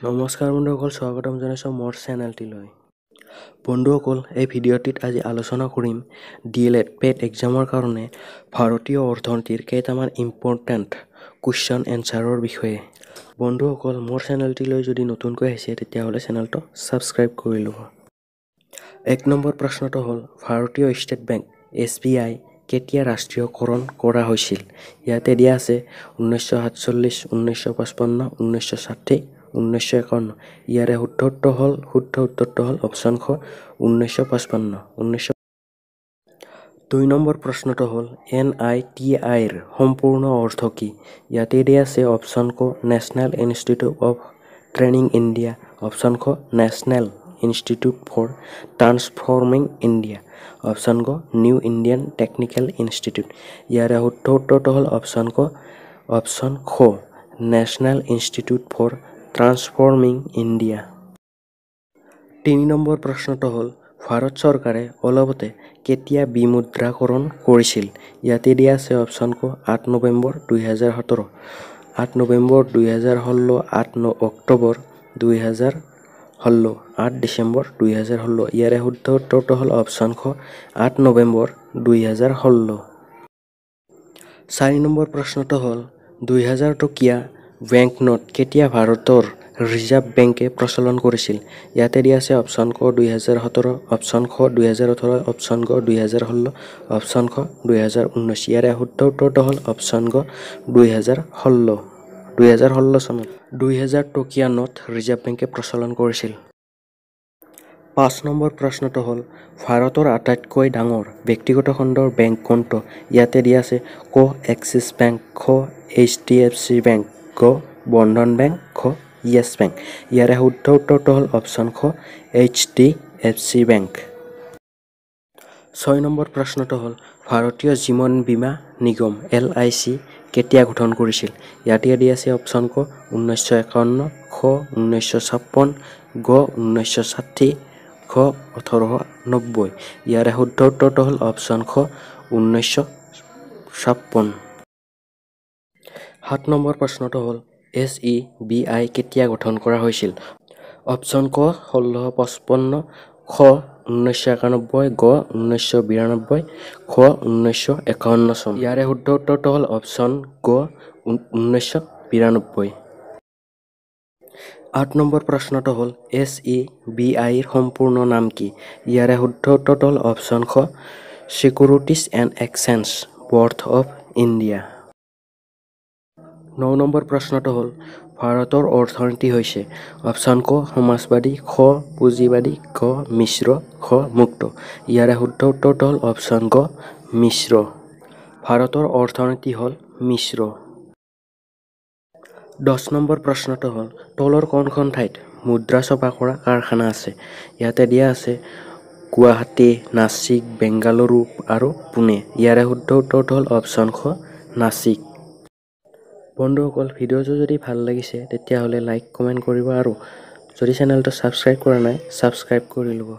নমস্কাৰ বন্ধুসকল স্বাগতম জনাইছোঁ মোৰ চেনেলটিলৈ বন্ধুসকল এই ভিডিঅ'টিত আজি আলোচনা কৰিম ডি এল এড পেড এক্সামৰ কাৰণে ভাৰতীয় অৰ্থনীতিৰ কেইটামান ইম্পৰ্টেণ্ট কুৱেশ্যন এনচাৰৰ বিষয়ে। বন্ধুসকল মোৰ চেনেলটিলৈ যদি নতুনকৈ আহিছে তেতিয়াহ'লে চেনেলটো ছাবস্ক্ৰাইব কৰি ল'ব। এক নম্বৰ প্ৰশ্নটো হ'ল ভাৰতীয় State Bank S B I কেতিয়া ৰাষ্ট্ৰীয়কৰণ কৰা হৈছিল? ইয়াতে দিয়া আছে ঊনৈছশ সাতচল্লিছ ঊনৈছশ পঁচপন্ন ঊনৈছশ ষাঠি। ঊনৈছশ একাৱন্ন। ইয়াৰে শুদ্ধ উত্তৰ হ'ল শুদ্ধ উত্তৰটো হ'ল অপশ্যন খ ঊনৈছশ পঁচপন্ন। ঊনৈছশ দুই নম্বৰ প্ৰশ্নটো হ'ল এন আই টি আইৰ সম্পূৰ্ণ অৰ্থ কি? ইয়াতে দিয়া আছে অপশ্যন ক National Institute of Training India option খ National Institute for Transforming India option ক নিউ ইণ্ডিয়ান টেকনিকেল ইনষ্টিটিউট ইয়াৰে শুদ্ধ উত্তৰটো হ'ল অপশ্যন ক অপশ্যন খ National Institute for Transforming India তিনি নম্বৰ প্ৰশ্নটো হ'ল ভাৰত চৰকাৰে অলপতে কেতিয়া বিমুদ্ৰাকৰণ কৰিছিল? ইয়াতে দিয়া আছে অপশ্যন ক আঠ নৱেম্বৰ দুহেজাৰ সোতৰ। আঠ নৱেম্বৰ দুহেজাৰ ষোল্ল আঠ ন অক্টোবৰ দুহেজাৰ ষোল্ল আঠ ডিচেম্বৰ দুহেজাৰ ষোল্ল। ইয়াৰে শুদ্ধ উত্তৰটো হ'ল অপশ্যন খ আঠ নৱেম্বৰ দুহেজাৰ ষোল্ল। চাৰি নম্বৰ প্ৰশ্নটো হ'ল দুই হাজাৰ টকীয়া বেংক নোট কেতিয়া ভাৰতৰ ৰিজাৰ্ভ বেংকে প্ৰচলন কৰিছিল? ইয়াতে দিয়া আছে অপশ্যন ক দুই হাজাৰ সোতৰ অপশ্যন খ দুই হাজাৰ ওঠৰ অপশ্যন ক দুই হাজাৰ ষোল্ল অপশ্যন খ দুই হাজাৰ ঊনৈছ ইয়াৰে শুদ্ধ উত্তৰটো হ'ল অপশ্যন ক দুই হাজাৰ ষোল্ল। দুই হাজাৰ ষোল্ল চনত দুই হাজাৰ টকীয়া নোট ৰিজাৰ্ভ বেংকে প্ৰচলন কৰিছিল। পাঁচ নম্বৰ প্ৰশ্নটো হ'ল ভাৰতৰ আটাইতকৈ ডাঙৰ ব্যক্তিগত খণ্ডৰ বেংক কোনটো? ইয়াতে দিয়া আছে ক এক্সিছ বেংক খ H D F C Bank. গ বন্ধন বেংক খ য়েছ বেংক। ইয়াৰে শুদ্ধ উত্তৰটো হ'ল অপশ্যন খ H D F C Bank. ছয় নম্বৰ প্ৰশ্নটো হ'ল ভাৰতীয় জীৱন বীমা নিগম এল আই চি কেতিয়া গঠন কৰিছিল? ইয়াতে দিয়া আছে অপশ্যন ক ঊনৈছশ একাৱন্ন খ ঊনৈছশ ছাপন্ন গ ঊনৈছশ ষাঠি খ ওঠৰশ নব্বৈ। ইয়াৰে শুদ্ধ উত্তৰটো হ'ল অপশ্যন খ ঊনৈছশ ছাপন্ন সাত নম্বৰ প্ৰশ্নটো হ'ল এছ ই বি আই কেতিয়া গঠন কৰা হৈছিল? অপশ্যন ক ষোল্লশ পঁচপন্ন খ ঊনৈছশ একানব্বৈ গ ঊনৈছশ বিৰানব্বৈ খ ঊনৈছশ একাৱন্ন চন। ইয়াৰে শুদ্ধ উত্তৰটো হ'ল অপশ্যন গ ঊনৈছশ বিৰানব্বৈ আঠ নম্বৰ প্ৰশ্নটো হ'ল এছ ই বি আইৰ সম্পূৰ্ণ নাম কি? ইয়াৰে শুদ্ধ উত্তৰটো হ'ল অপশ্যন খ Securities and Exchange Board of India ন নম্বৰ প্ৰশ্নটো হ'ল ভাৰতৰ অৰ্থনীতি হৈছে অপশ্যন ক সমাজবাদী খ পুঁজিবাদী গ মিশ্ৰ খ মুক্ত। ইয়াৰে শুদ্ধ উত্তৰটো হ'ল অপশ্যন গ মিশ্ৰ। ভাৰতৰ অৰ্থনীতি হ'ল মিশ্ৰ। দহ নম্বৰ প্ৰশ্নটো হ'ল তলৰ কোনখন ঠাইত মুদ্ৰা ছপা কৰা কাৰখানা আছে? ইয়াতে দিয়া আছে গুৱাহাটী নাছিক বেংগালুৰু আৰু পুনে। ইয়াৰে শুদ্ধ উত্তৰটো হ'ল অপশ্যন খ নাছিক। বন্ধুসকল ভিডিঅ'টো যদি ভাল লাগিছে তেতিয়াহ'লে লাইক কমেণ্ট কৰিব আৰু যদি চেনেলটো ছাবস্ক্ৰাইব কৰা নাই ছাবস্ক্ৰাইব কৰি ল'ব।